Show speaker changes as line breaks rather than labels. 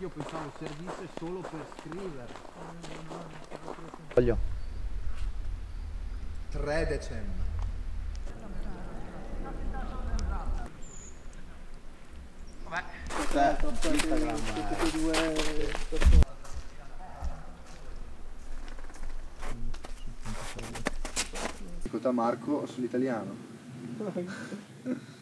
Io pensavo servisse solo per scrivere.
Voglio.
3 dicembre. Ascolta Marco sull'italiano.